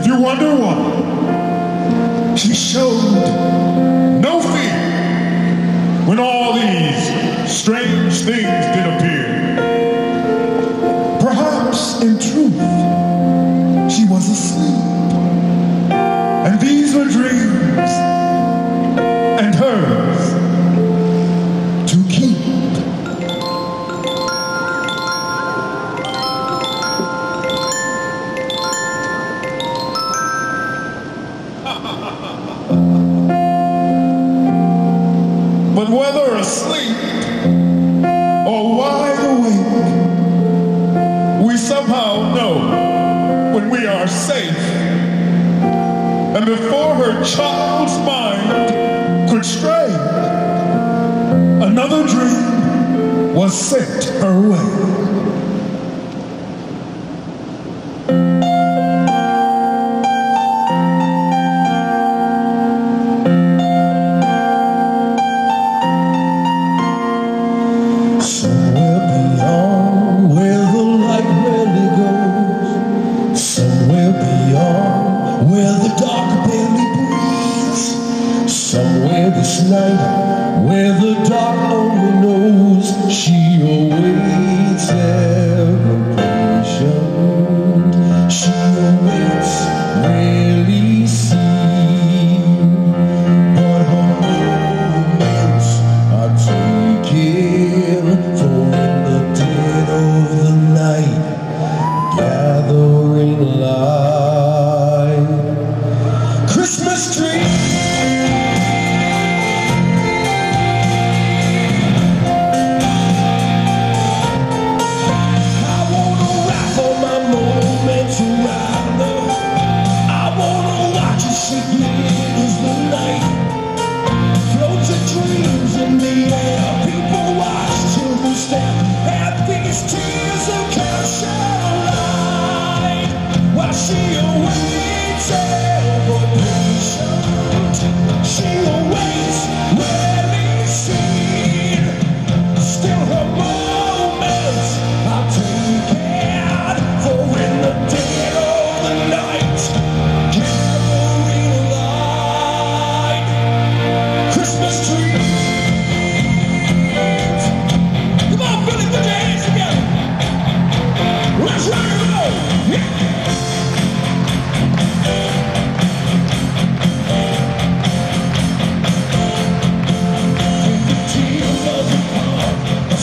If you wonder why, he showed no fear when all these strange things did appear. Asleep or wide awake, we somehow know when we are safe. And before her child's mind could stray, another dream was sent her way.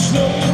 snow.